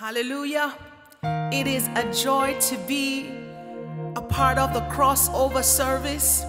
Hallelujah. It is a joy to be a part of the crossover service.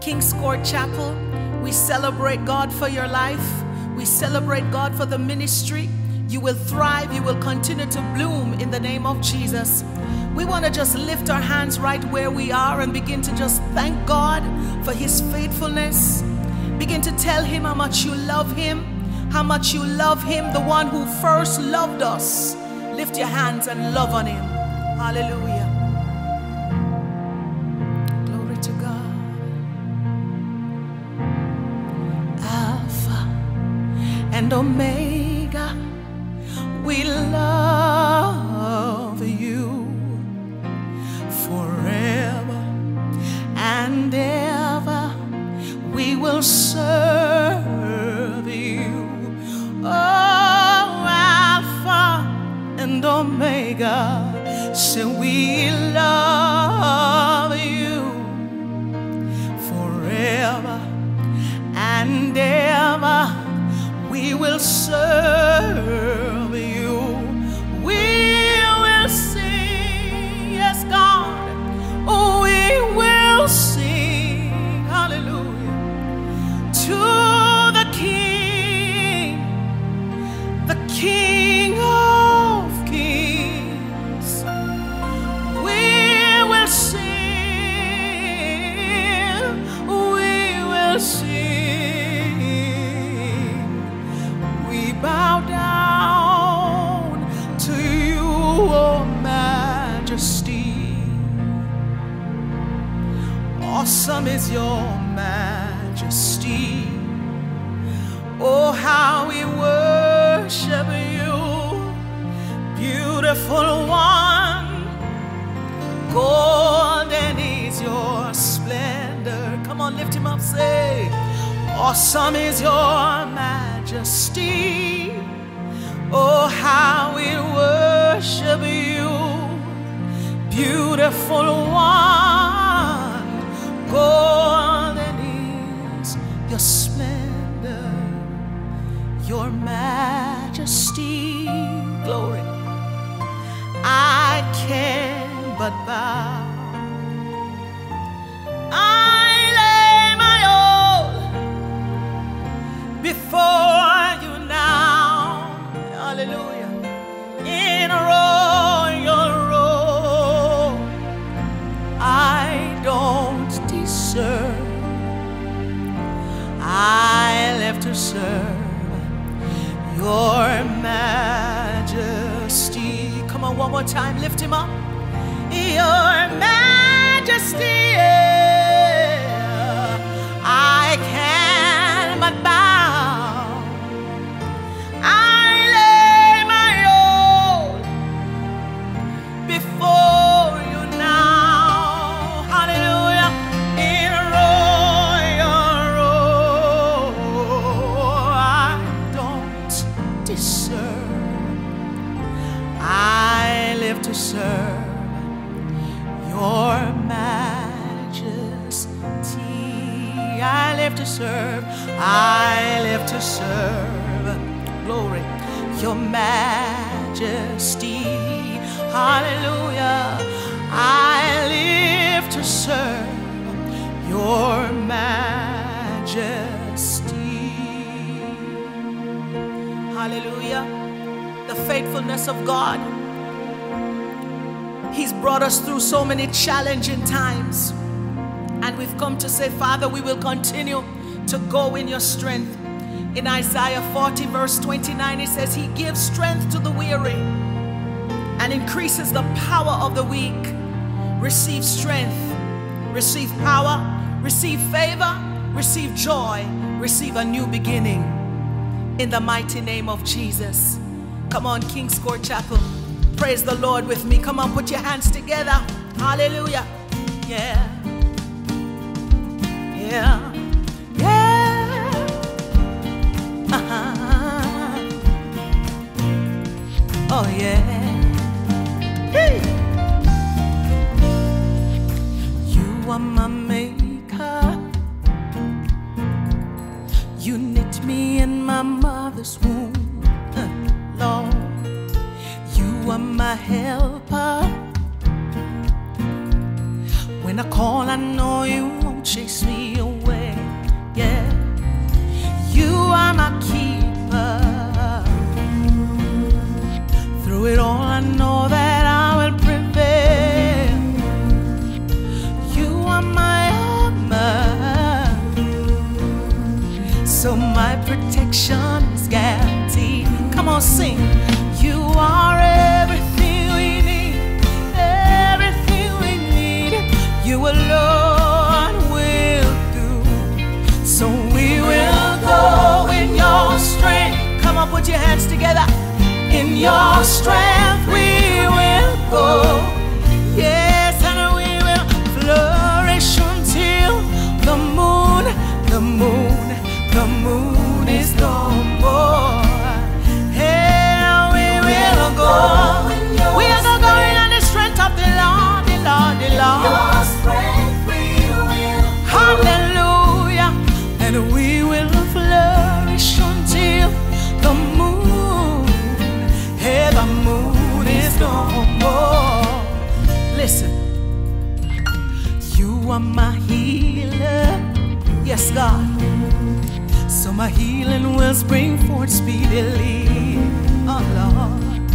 King's Court Chapel, we celebrate God for your life. We celebrate God for the ministry. You will thrive, you will continue to bloom in the name of Jesus. We want to just lift our hands right where we are and begin to just thank God for His faithfulness. Begin to tell Him how much you love Him, how much you love Him, the one who first loved us. Lift your hands and love on Him. Hallelujah. Glory to God. Alpha and Omega, we love Awesome is your majesty. Oh, how we worship you, beautiful one. Golden is your splendor. Come on, lift him up, say, Awesome is your majesty. Oh, how we worship you, beautiful one. Golden is your splendor, your majesty. Glory. I can but bow. I your majesty. Come on, one more time, lift him up. Your serve. Glory, your majesty. Hallelujah. I live to serve your majesty. Hallelujah. The faithfulness of God. He's brought us through so many challenging times. And we've come to say, Father, we will continue to go in your strength. In Isaiah 40, verse 29, it says, He gives strength to the weary and increases the power of the weak. Receive strength, receive power, receive favor, receive joy, receive a new beginning. In the mighty name of Jesus. Come on, King's Court Chapel. Praise the Lord with me. Come on, put your hands together. Hallelujah. Yeah. Yeah. yeah. Hey. You are my maker. You knit me in my mother's womb, Lord. You are my helper. When I call, I know you won't chase me away. Yeah, you are my key. through it all, I know that I will prevail. You are my armor, so my protection is guaranteed. Come on, sing. You are. in your strength we will go. God. So my healing will spring forth speedily. Oh Lord,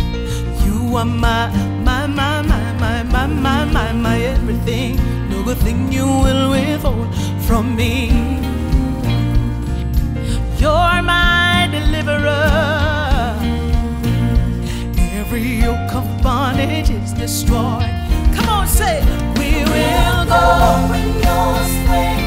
you are my, my, my, my, my, my, my, my, my everything. No good thing you will withhold from me. You're my deliverer. Every yoke of bondage is destroyed. Come on, say, we will go in your strength.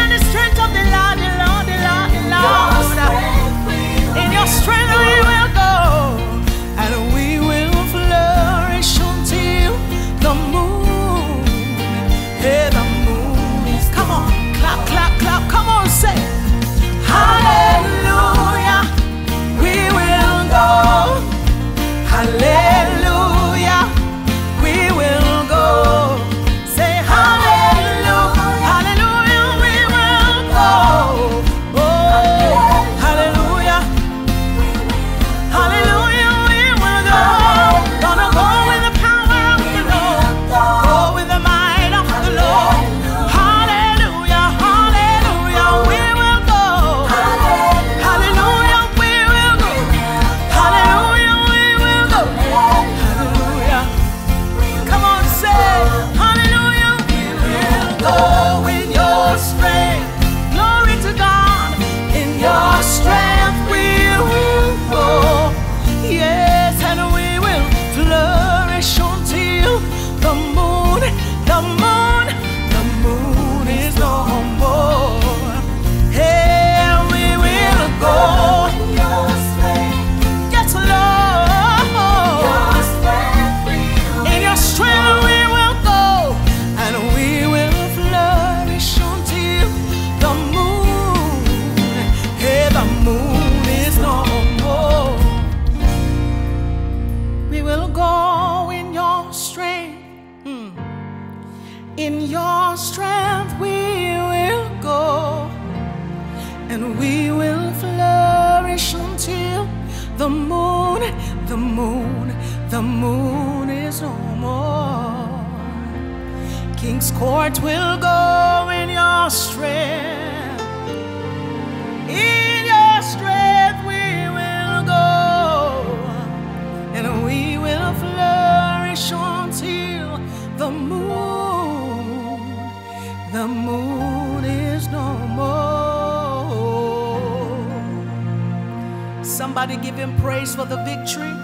Somebody give him praise for the victory.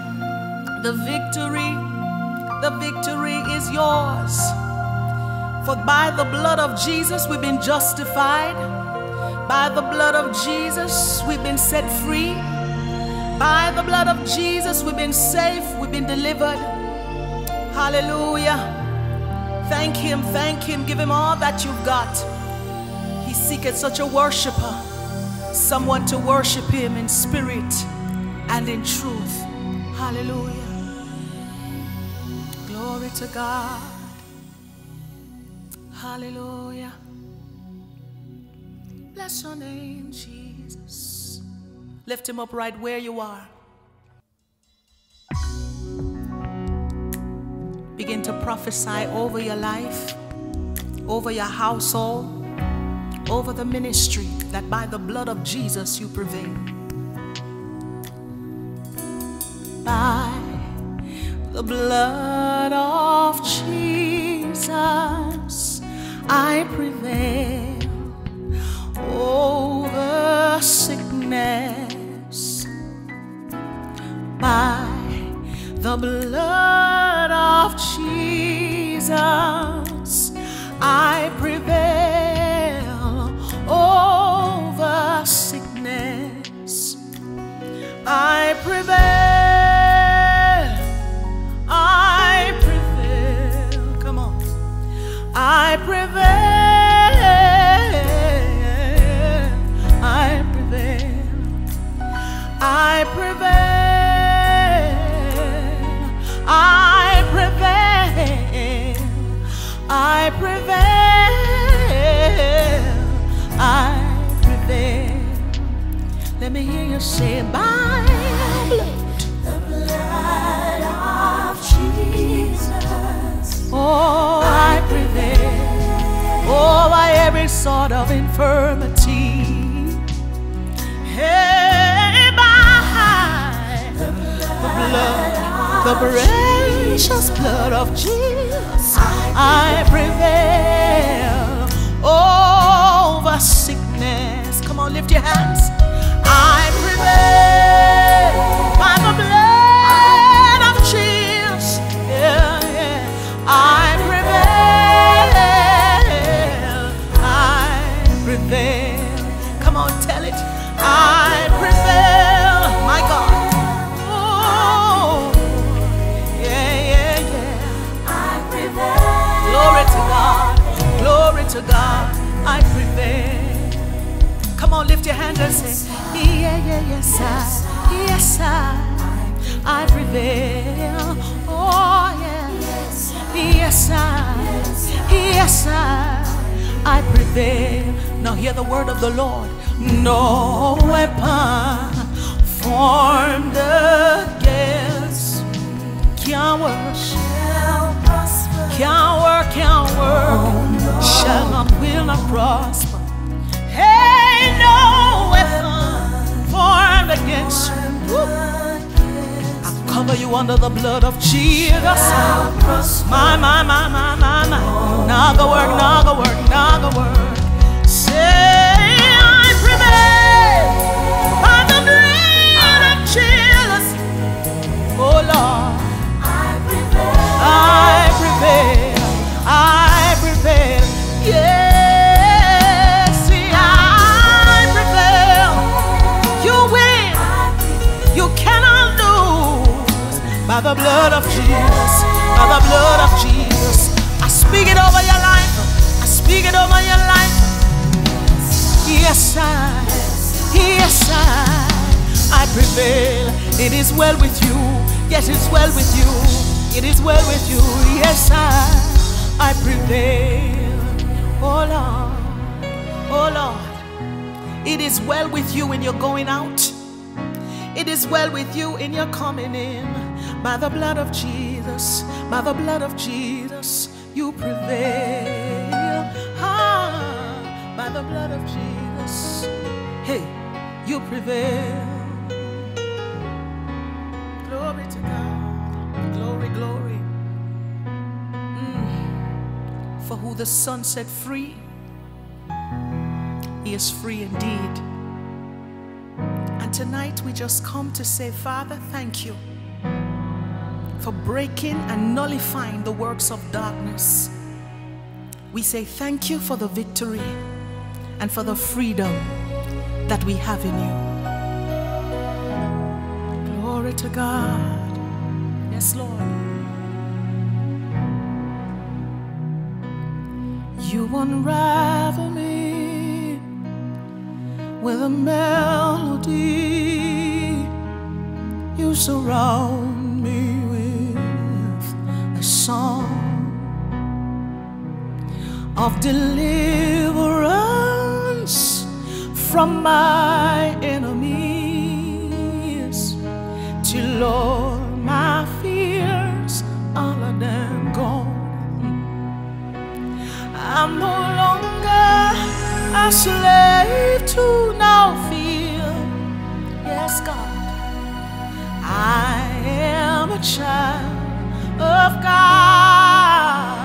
The victory, the victory is yours. For by the blood of Jesus we've been justified. By the blood of Jesus we've been set free. By the blood of Jesus we've been safe, we've been delivered. Hallelujah. Thank him, thank him, give him all that you've got. He seeketh such a worshiper, someone to worship him in spirit and in truth. Hallelujah. Glory to God. Hallelujah. Bless your name, Jesus. Lift Him up right where you are. Begin to prophesy over your life, over your household, over the ministry that by the blood of Jesus you prevail. By the blood of Jesus, I prevail over sickness. By the blood of Jesus, I prevail over sickness. I prevail. Every sort of infirmity. Hey, by the blood, the precious blood of Jesus, I prevail over sickness. Come on, lift your hands. I prevail by the blood lift your hand and say, Yeah, yeah, yes, I, yes, I, I prevail. Oh, yeah, yes, I, yes, I, I prevail. Now hear the word of the Lord. No weapon formed against can work can't work, can't work, you under the blood of Jesus. My, my, my, my, my, my. Naga work, naga work, work. Say, I prevail by the blood of Jesus. Oh, Lord. I prevail. I prevail. I by the blood of Jesus. By the blood of Jesus. I speak it over your life. I speak it over your life. Yes, I. Yes, I. I prevail. It is well with you. Yes, it's well with you. It is well with you. Yes, I. I prevail. Oh Lord. Oh Lord. It is well with you when you're going out. It is well with you in your coming in. By the blood of Jesus, by the blood of Jesus, you prevail. Ah, by the blood of Jesus, hey, you prevail. Glory to God. Glory, glory. Mm. For who the Son set free, he is free indeed. And tonight we just come to say, Father, thank you for breaking and nullifying the works of darkness. We say thank you for the victory and for the freedom that we have in you. Glory to God. Yes, Lord. You unravel me with a melody. You surround song of deliverance from my enemies. Till all my fears, all of them gone. I'm no longer a slave to no fear. Yes, God. I am a child of God.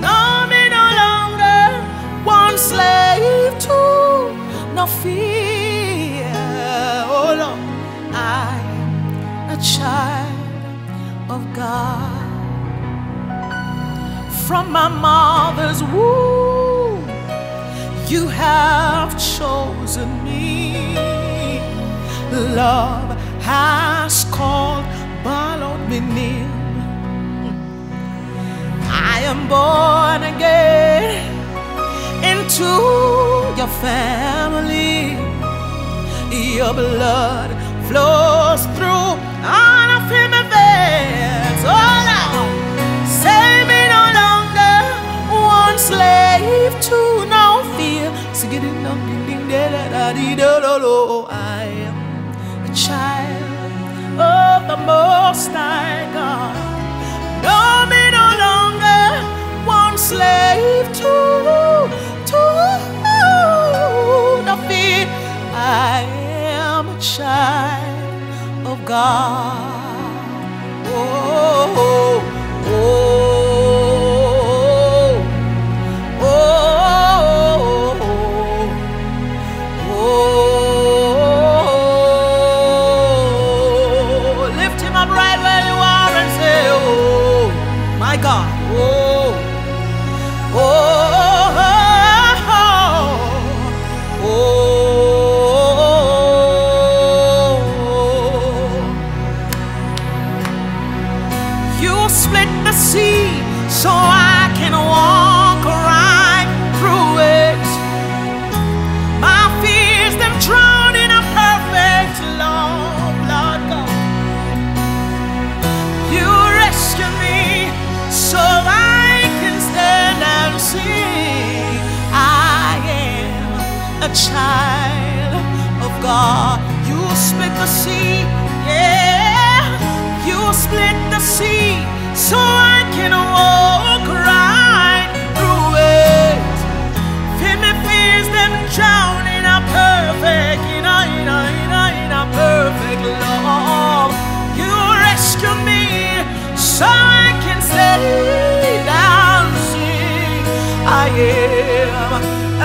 No, me no longer one slave to no fear. Oh Lord, I am a child of God from my mother's womb. You have chosen me. Love has called, followed me near. I am born again into your family. Your blood flows through all of my veins. Oh Lord, say me no longer one slave to no fear. Sing it ding dong ding ding lo. I am a child of the Most High God. Child of God.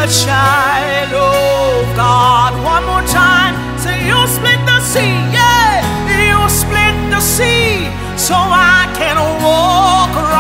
Child of God. One more time, say you split the sea, yeah. You split the sea so I can walk right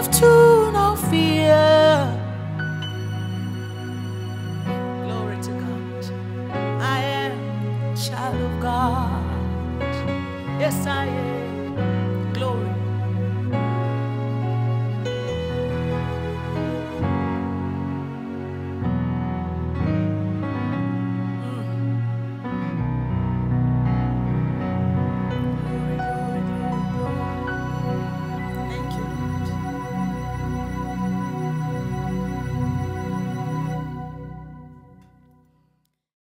give to no fear. Glory to God. I am child of God. Yes, I am.